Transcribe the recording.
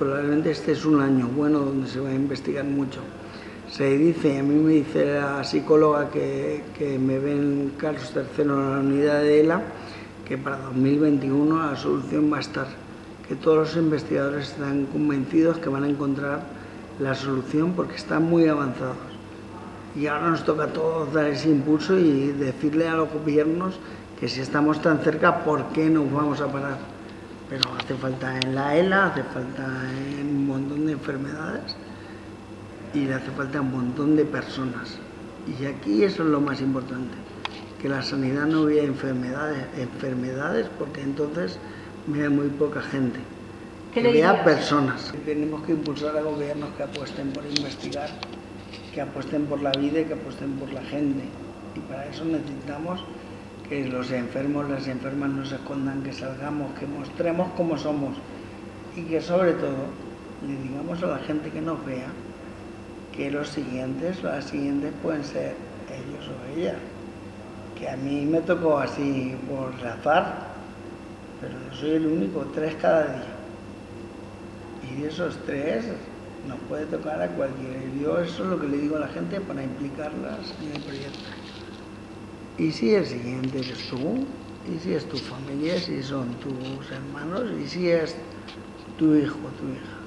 probablemente este es un año bueno donde se va a investigar mucho. Se dice, a mí me dice la psicóloga que, que me ven Carlos III en la unidad de ELA, que para 2021 la solución va a estar, que todos los investigadores están convencidos que van a encontrar la solución porque están muy avanzados. Y ahora nos toca a todos dar ese impulso y decirle a los gobiernos que si estamos tan cerca, ¿por qué nos vamos a parar? Pero hace falta en la ELA, hace falta en un montón de enfermedades y le hace falta un montón de personas. Y aquí eso es lo más importante, que la sanidad no vea enfermedades, enfermedades porque entonces vea muy poca gente. Que vea personas. Tenemos que impulsar a gobiernos que apuesten por investigar, que apuesten por la vida y que apuesten por la gente. Y para eso necesitamos que los enfermos, las enfermas no se escondan, que salgamos, que mostremos cómo somos y que sobre todo le digamos a la gente que nos vea que los siguientes, las siguientes pueden ser ellos o ella. Que a mí me tocó así por azar, pero yo soy el único, tres cada día. Y de esos tres nos puede tocar a cualquiera. Yo eso es lo que le digo a la gente para implicarlas en el proyecto. Y si el siguiente eres tú, y si es tu familia, si son tus hermanos, y si es tu hijo, tu hija.